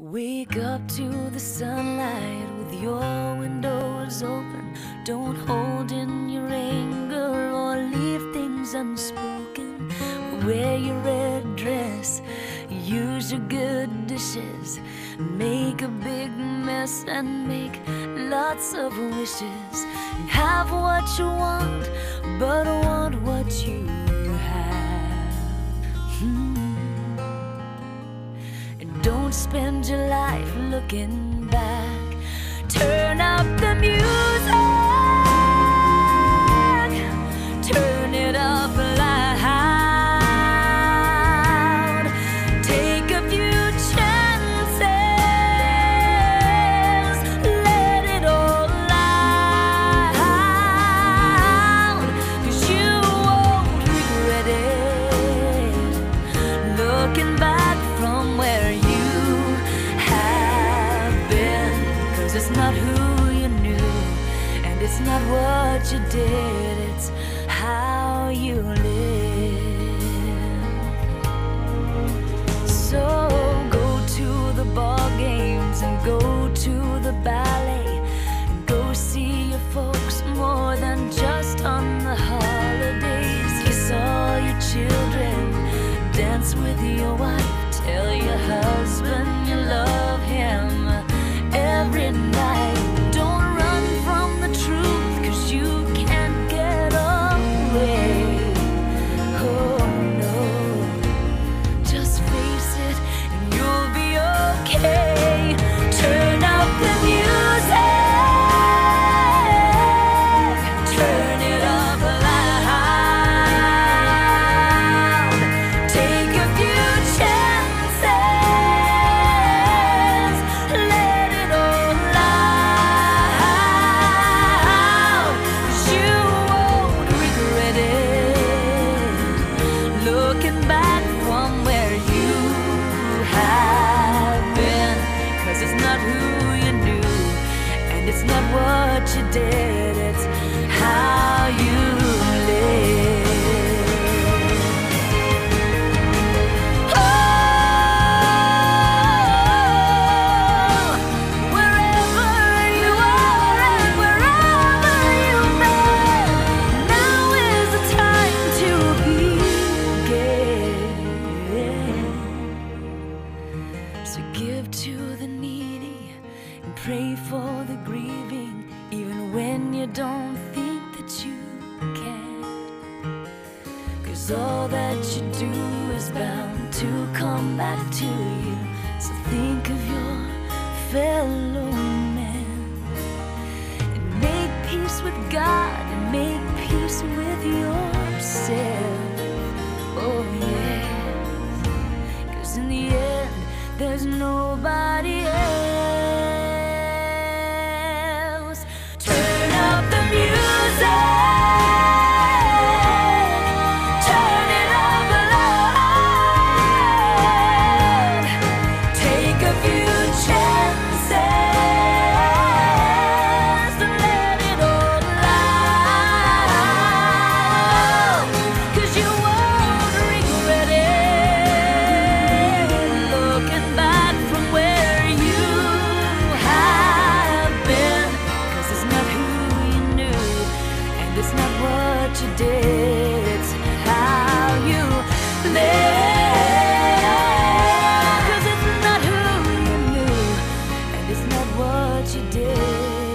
Wake up to the sunlight with your windows open. Don't hold in your anger or leave things unspoken. Wear your red dress, use your good dishes. Make a big mess and make lots of wishes. Have what you want, but want what you don't spend your life looking back. Turn up the music. Turn it up loud. Take a few chances. Let it all out. 'Cause you won't regret it. Looking back it's not what you did, it's how you live. What you did, it's how you live. Oh, wherever you are and wherever you've now is the time to begin. So give to the needy and pray for the grieving, when you don't think that you can. Cause all that you do is bound to come back to you. So think of your fellow man and make peace with God and make peace with yourself. Oh, yes. Cause in the end, there's nobody else. what you did.